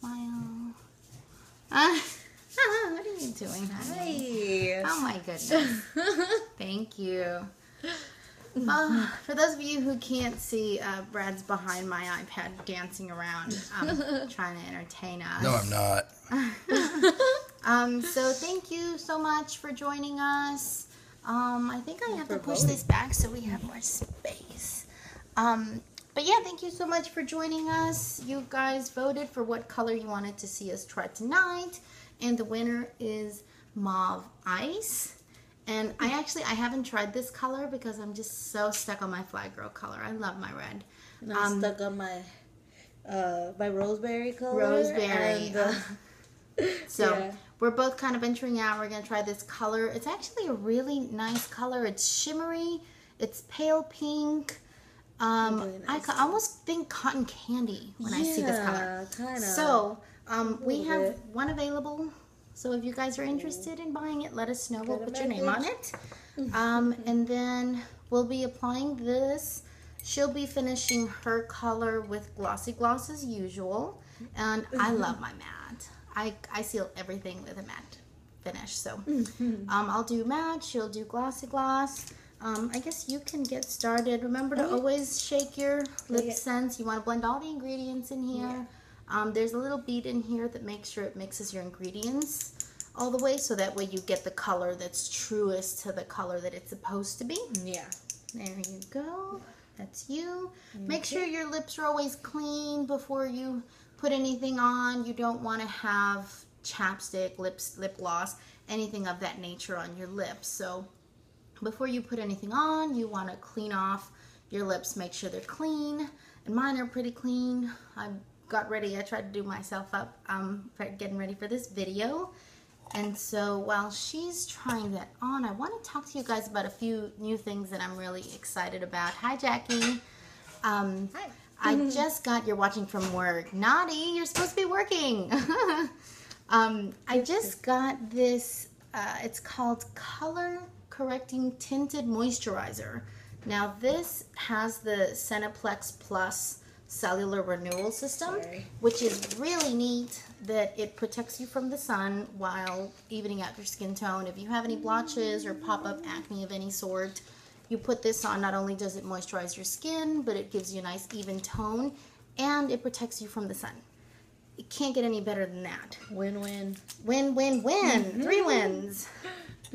Smile. Uh, what are you doing, honey? Hi. Oh my goodness. Thank you. Uh, for those of you who can't see, uh, Brad's behind my iPad dancing around, um, trying to entertain us. No, I'm not. Um, so thank you so much for joining us. Um, I think I have to push voting. this back so we have more space. Um, but yeah, thank you so much for joining us. You guys voted for what color you wanted to see us try tonight, and the winner is Mauve Ice. And I actually I haven't tried this color because I'm just so stuck on my fly girl color. I love my red. And I'm Um, stuck on my uh my roseberry color. Roseberry. and, uh, So Yeah. we're both kind of venturing out. We're gonna try this color. It's actually a really nice color. It's shimmery. It's pale pink. Um, Really I nice ca- almost think cotton candy when I see this color. Kind of. So um, we have bit. one available. So if you guys are interested in buying it, let us know. We'll put your name on it. Um, and then we'll be applying this. She'll be finishing her color with glossy gloss as usual. And I love my matte. I, I seal everything with a matte finish. So um, I'll do matte. She'll do glossy gloss. Um, I guess you can get started. Remember to Okay. always shake your lip Yeah. sense. You want to blend all the ingredients in here. Um, there's a little bead in here that makes sure it mixes your ingredients all the way so that way you get the color that's truest to the color that it's supposed to be. Yeah. There you go. That's you. Make sure your lips are always clean before you put anything on. You don't want to have chapstick, lips, lip gloss, anything of that nature on your lips. So before you put anything on, you want to clean off your lips, make sure they're clean. And mine are pretty clean. I got ready. I tried to do myself up, um, getting ready for this video. And so while she's trying that on, I want to talk to you guys about a few new things that I'm really excited about. Hi, Jackie. Um, Hi. I just got, you're watching from work. Naughty, you're supposed to be working. um, I just got this, uh, it's called Color Correcting Tinted Moisturizer. Now, this has the SenePlex Plus cellular renewal system, Sorry. which is really neat that it protects you from the sun while evening out your skin tone. If you have any blotches or pop up acne of any sort, you put this on. Not only does it moisturize your skin, but it gives you a nice even tone and it protects you from the sun. It can't get any better than that. Win-win. Win, win, win. Mm-hmm. Three wins.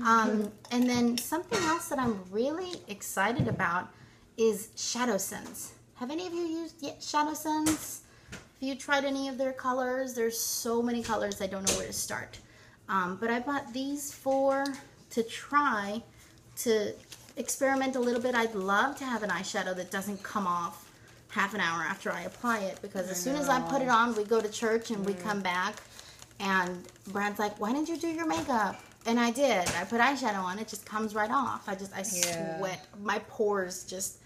Um, and then something else that I'm really excited about is Shadow Sense. Have any of you used yet Shadow Sense? Have you tried any of their colors? There's so many colors, I don't know where to start. Um, but I bought these four to try to experiment a little bit. I'd love to have an eyeshadow that doesn't come off half an hour after I apply it because as soon as I put it on, we go to church and we come back and Brad's like, "Why didn't you do your makeup?" And I did. I put eyeshadow on. It just comes right off. I just I Yeah. sweat. My pores just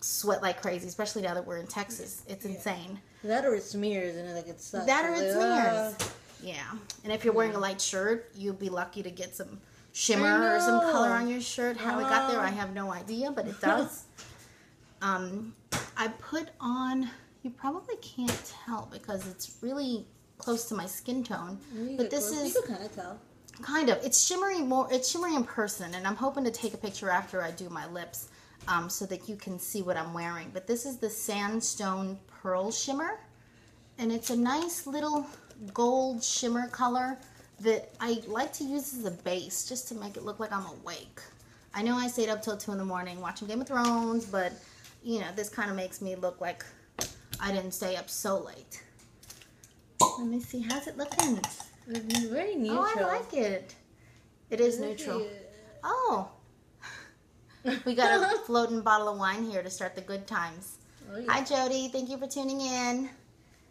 sweat like crazy, especially now that we're in Texas. It's insane. That or it smears and it like it sucks. That or it smears. ah. Yeah. And if you're wearing a light shirt, you'll be lucky to get some shimmer or some color on your shirt. How it got there, I have no idea, but it does. um, I put on, you probably can't tell because it's really close to my skin tone. You But this close, is You can kind of tell. Kind of. It's shimmery more it's shimmery in person and i'm hoping to take a picture after i do my lips um, so that you can see what i'm wearing. But this is the sandstone pearl shimmer and it's a nice little gold shimmer color that i like to use as a base just to make it look like i'm awake. I know i stayed up till 2 in the morning watching game of thrones but you know this kind of makes me look like i didn't stay up so late. Let me see. How's it looking It's very neutral. Oh, I like it. It is neutral. Oh. We got a floating bottle of wine here to start the good times. Oh, yeah. Hi, Jody. Thank you for tuning in.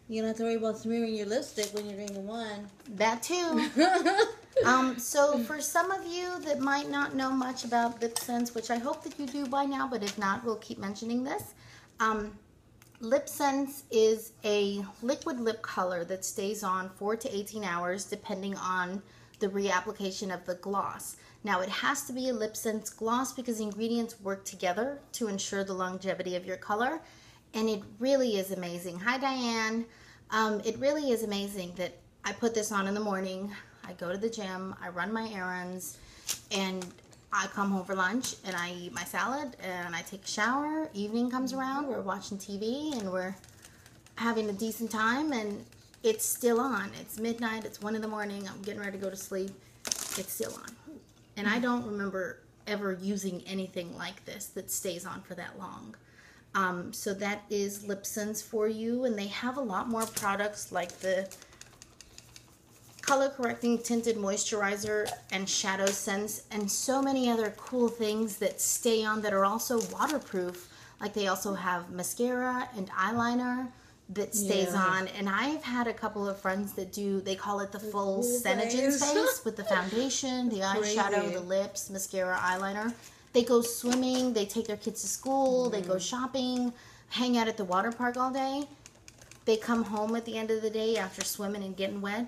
You don't have to worry about smearing your lipstick when you're drinking wine. That too. Um, so, for some of you that might not know much about lip sense, which I hope that you do by now, but if not, we'll keep mentioning this. Um, lip sense is a liquid lip color that stays on 4 to 18 hours depending on the reapplication of the gloss. Now, it has to be a lip sense gloss because ingredients work together to ensure the longevity of your color, and it really is amazing. Hi, Diane. Um, it really is amazing that I put this on in the morning. I go to the gym, I run my errands, and I come home for lunch and I eat my salad and I take a shower. Evening comes around, we're watching TV and we're having a decent time, and it's still on. It's midnight, it's one in the morning, I'm getting ready to go to sleep. It's still on. And I don't remember ever using anything like this that stays on for that long. Um, so that is LipSense for you, and they have a lot more products like the color correcting tinted moisturizer and shadow sense, and so many other cool things that stay on that are also waterproof. Like they also have mascara and eyeliner that stays Yeah. on, and I've had a couple of friends that do. They call it the full full face. with the foundation, the eyeshadow, the lips, mascara, eyeliner. They go swimming, they take their kids to school, they Mm-hmm. go shopping, hang out at the water park all day. They come home at the end of the day after swimming and getting wet,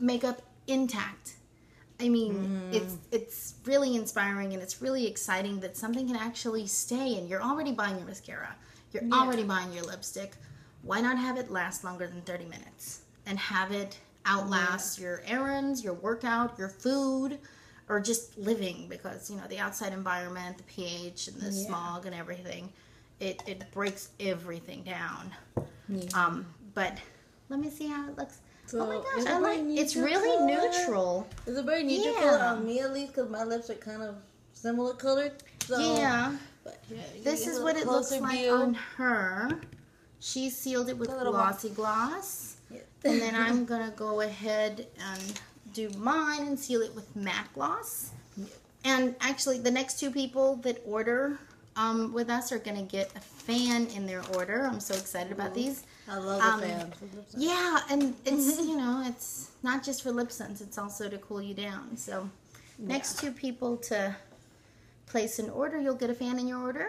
makeup intact. I mean, Mm-hmm. it's it's really inspiring and it's really exciting that something can actually stay and you're already buying your mascara. You're already buying your lipstick. Why not have it last longer than 30 minutes and have it outlast your errands, your workout, your food, or just living because, you know, the outside environment, the pH and the Yeah. smog and everything, it, it breaks everything down. Yeah. Um, but let me see how it looks. So, oh my gosh, I like it's really color? neutral. It's a very neutral Yeah. color um, on me at least because my lips are kind of similar colored. So, yeah. But yeah, This is what it looks like view. on her. She sealed it with glossy gloss. Yeah. And then I'm gonna go ahead and do mine and seal it with matte gloss. And actually, the next two people that order um, with us are gonna get a fan in their order. I'm so excited about these. I love Um, the fans. Yeah, and it's you know it's not just for lip sense; it's also to cool you down. So, next two people to place an order, you'll get a fan in your order.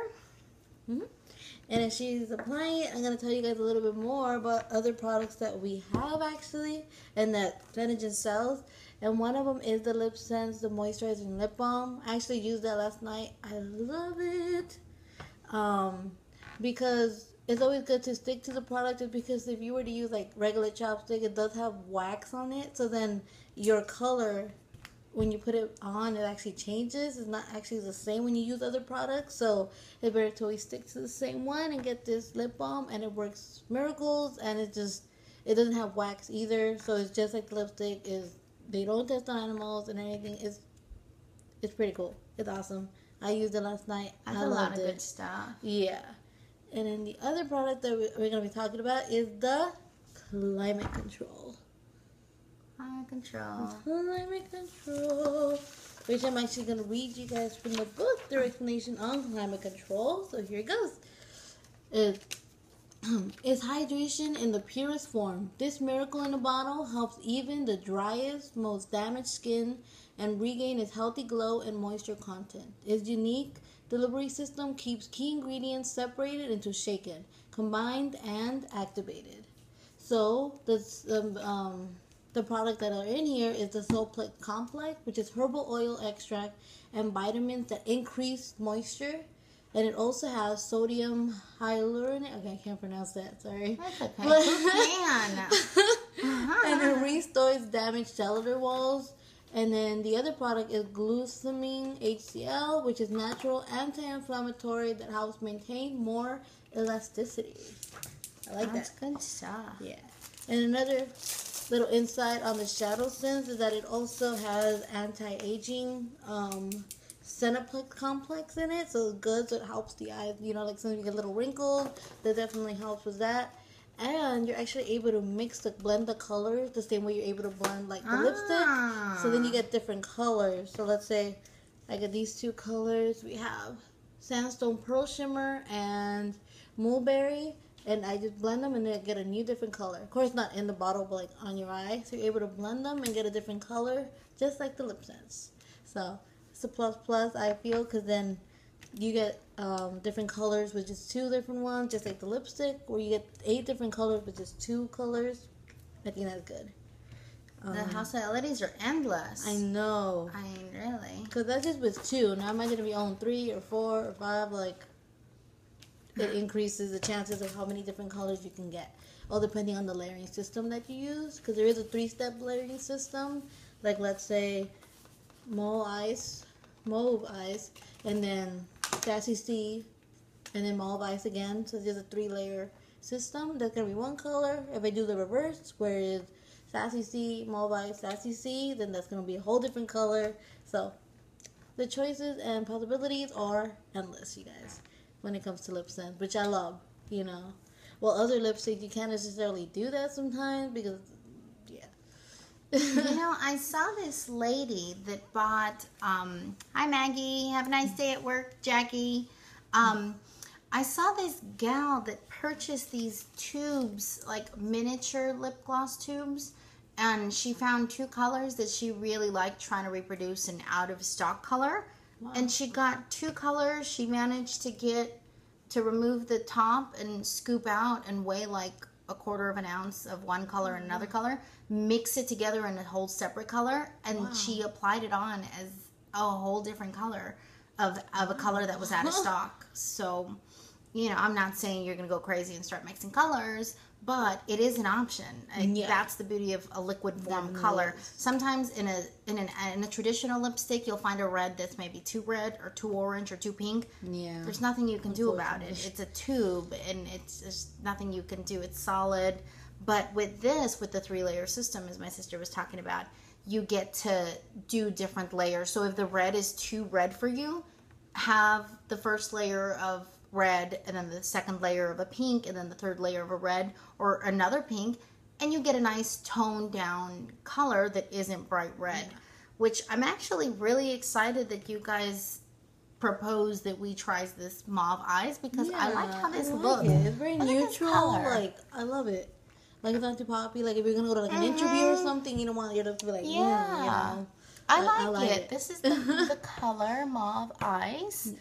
And if she's applying it, I'm gonna tell you guys a little bit more about other products that we have actually, and that SeneGence sells. And one of them is the Lip Sense, the moisturizing lip balm. I actually used that last night. I love it. Um, because it's always good to stick to the product. Because if you were to use like regular chapstick, it does have wax on it. So then your color when you put it on, it actually changes. It's not actually the same when you use other products. So it's better to always stick to the same one and get this lip balm, and it works miracles. And it just it doesn't have wax either, so it's just like lipstick. Is they don't test on animals and anything. It's it's pretty cool. It's awesome. I used it last night. That's I a lot of it. good stuff. Yeah. And then the other product that we- we're going to be talking about is the climate control. High control. Climate control. Which I'm actually going to read you guys from the book, their explanation on climate control. So here it goes. It is hydration in the purest form. This miracle in a bottle helps even the driest, most damaged skin and regain its healthy glow and moisture content. Its unique delivery system keeps key ingredients separated into shaken, combined, and activated. So this um, um, the product that are in here is the SenePlex Complex, which is herbal oil extract and vitamins that increase moisture. And it also has sodium hyaluronate. Okay, I can't pronounce that. Sorry. That's okay. Who can? and it restores damaged cellular walls. And then the other product is glucosamine HCl, which is natural anti-inflammatory that helps maintain more elasticity. I like That's that. good stuff. Yeah. And another little insight on the Shadow Sense is that it also has anti-aging um, SenePlex complex in it, so it's good. So it helps the eyes. You know, like some you get little wrinkles, that definitely helps with that. And you're actually able to mix the blend the colors the same way you're able to blend like the lipstick. So then you ah. get different colors. So let's say I get these two colors. We have sandstone pearl shimmer and mulberry and I just blend them and then get a new different color. Of course, not in the bottle, but like on your eye. So you're able to blend them and get a different color, just like the lip sense. So it's a plus plus, I feel, because then you get um, different colors with just two different ones, just like the lipstick, where you get eight different colors with just two colors. I think that's good. The Um, possibilities are endless. I know. I mean, really. Because that's just with two. Now imagine if you own three or four or five, like, it increases the chances of how many different colors you can get. All depending on the layering system that you use, because there is a three-step layering system. Like let's say mole ice, mauve ice, and then sassy sea, and then mauve ice again. So there's a three-layer system. That's gonna be one color. If I do the reverse, where it's sassy sea, mauve ice, sassy sea, then that's gonna be a whole different color. So the choices and possibilities are endless, you guys, when it comes to LipSense, which I love, you know. Well, other lipsticks, you can't necessarily do that sometimes because, yeah. You know, I saw this lady that bought. Um, Hi, Maggie. Have a nice day at work, Jackie. Um, I saw this gal that purchased these tubes, like miniature lip gloss tubes, and she found two colors that she really liked trying to reproduce an out of stock color. And she got two colors. She managed to get to remove the top and scoop out and weigh like a quarter of an ounce of one color and another color, mix it together in a whole separate color, and she applied it on as a whole different color of of a color that was out of stock. So, you know, I'm not saying you're gonna go crazy and start mixing colors, but it is an option. Yeah. That's the beauty of a liquid form Definitely color. is. Sometimes in a in an in a traditional lipstick, you'll find a red that's maybe too red or too orange or too pink. Yeah. There's nothing you can do about it. It's a tube, and it's there's nothing you can do. It's solid. But with this, with the three layer system, as my sister was talking about, you get to do different layers. So if the red is too red for you, have the first layer of red, and then the second layer of a pink, and then the third layer of a red or another pink, and you get a nice toned down color that isn't bright red. Which I'm actually really excited that you guys proposed that we try this mauve ice because I like how this like looks. it. It's very neutral. Like I love it. Like it's not too poppy. Like if you're gonna go to like an interview or something, you don't want your to be like, Mm-hmm. Yeah. yeah. You know? I I- like, I like it. it. This is the, the color mauve ice.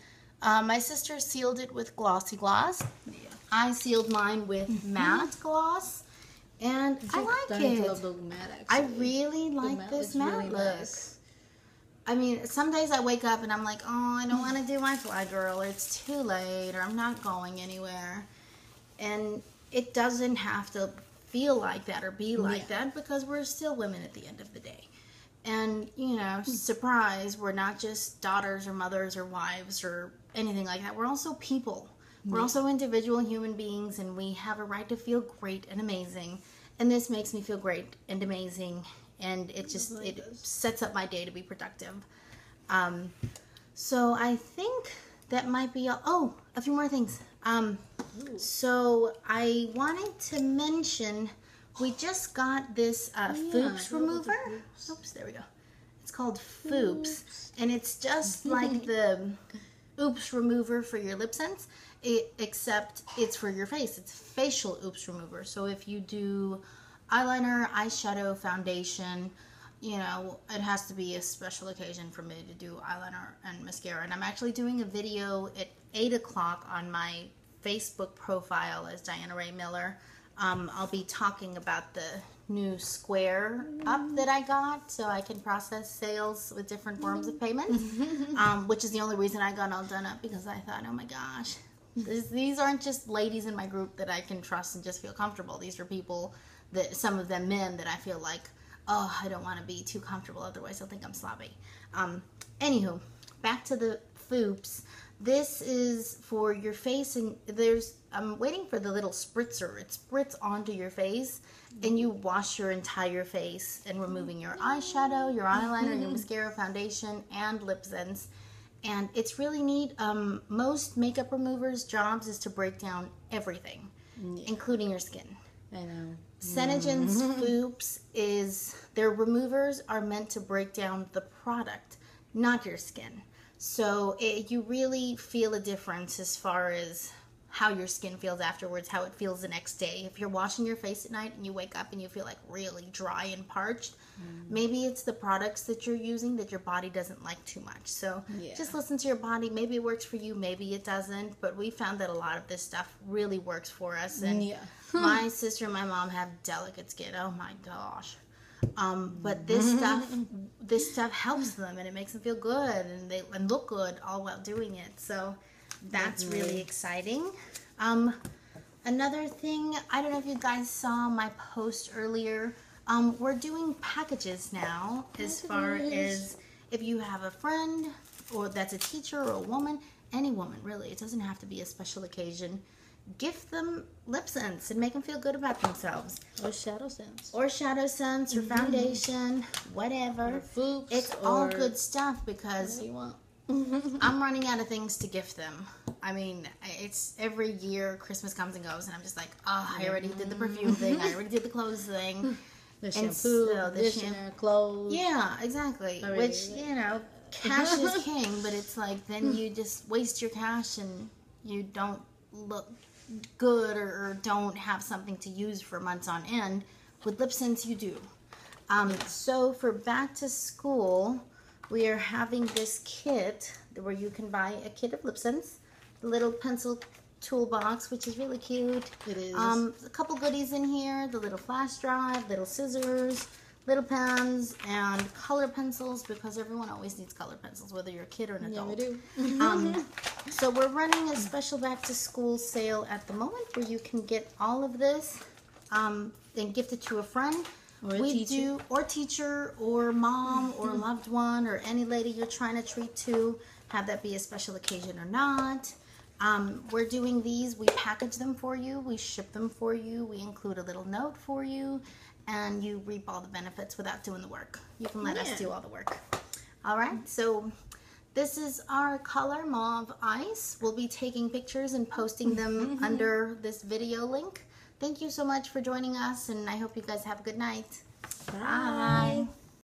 Um, my sister sealed it with glossy gloss. I sealed mine with matte gloss, and I like starting to it. matte. I really like matte this matte really look. nice. I mean, some days I wake up and I'm like, oh, I don't want to do my fly girl. Or it's too late, or I'm not going anywhere. And it doesn't have to feel like that or be like Yeah. that because we're still women at the end of the day. And, you know, surprise, we're not just daughters or mothers or wives or anything like that. We're also people. We're also individual human beings and we have a right to feel great and amazing. And this makes me feel great and amazing. And it just really it does. sets up my day to be productive. Um, so I think that might be all. Oh, a few more things. Um, so I wanted to mention we just got this uh, yeah, Foops love the remover. Oops, there we go. It's called Foops, and it's just like the Oops remover for your LipSense, it, except it's for your face. It's facial Oops remover. So if you do eyeliner, eyeshadow, foundation, you know, it has to be a special occasion for me to do eyeliner and mascara. And I'm actually doing a video at 8 o'clock on my Facebook profile as Diana Ray Miller. Um, I'll be talking about the new Square up that I got so I can process sales with different forms of payment, um, which is the only reason I got all done up because I thought, oh my gosh, this, these aren't just ladies in my group that I can trust and just feel comfortable. These are people that, some of them men that I feel like, oh, I don't want to be too comfortable, otherwise they'll think I'm sloppy. Um, anywho, back to the foops. This is for your face, and there's. I'm waiting for the little spritzer. It spritz onto your face, and you wash your entire face, and removing your eyeshadow, your eyeliner, your mascara, foundation, and LipSense. And it's really neat. Um, most makeup removers' jobs is to break down everything, including your skin. I know. SeneGence's Foops is their removers are meant to break down the product, not your skin. So it, you really feel a difference as far as how your skin feels afterwards, how it feels the next day. If you're washing your face at night and you wake up and you feel like really dry and parched, mm. maybe it's the products that you're using that your body doesn't like too much. So Yeah. just listen to your body. Maybe it works for you, maybe it doesn't. But we found that a lot of this stuff really works for us. And Yeah. my sister and my mom have delicate skin. Oh my gosh. Um, but this stuff, this stuff helps them and it makes them feel good and they and look good all while doing it. So that's really exciting. Um, another thing, I don't know if you guys saw my post earlier. Um, we're doing packages now as far as if you have a friend or that's a teacher or a woman, any woman really, it doesn't have to be a special occasion. Gift them lip sense and make them feel good about themselves. Or shadow sense. Or shadow sense or mm-hmm. foundation, whatever. Or. It's all good stuff because you want. I'm running out of things to gift them. I mean, it's every year Christmas comes and goes, and I'm just like, oh, I already did the perfume thing, I already did the clothes thing. The shampoo, so the conditioner, clothes. Yeah, exactly. Already Which, you know, cash is king, but it's like then you just waste your cash and you don't look good or, don't have something to use for months on end. With lip sense, you do. Um, so for back to school, we are having this kit where you can buy a kit of lip sense, the little pencil toolbox, which is really cute. It is. Um, a couple goodies in here: the little flash drive, little scissors, little pens, and color pencils because everyone always needs color pencils, whether you're a kid or an adult. yeah, we do. Um, so we're running a special back to school sale at the moment where you can get all of this um, and gift it to a friend. Or a we teacher. do, or teacher, or mom, or loved one, or any lady you're trying to treat to, have that be a special occasion or not. Um, we're doing these. We package them for you. We ship them for you. We include a little note for you, and you reap all the benefits without doing the work. You can let Yeah. us do all the work. All right. So this is our color mauve ice. We'll be taking pictures and posting them mm-hmm. under this video link. Thank you so much for joining us, and I hope you guys have a good night. Bye.